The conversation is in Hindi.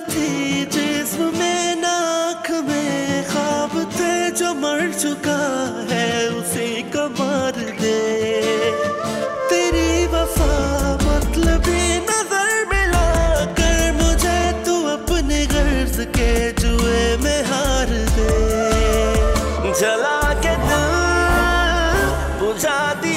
थी जिसम में, नाक में खाब थे, जो मर चुका है, उसे कमर दे। तेरी वफा मतलब नज़र मिला कर मुझे तू अपने गर्ज के जुए में हार दे। जला के दिल बुझा दी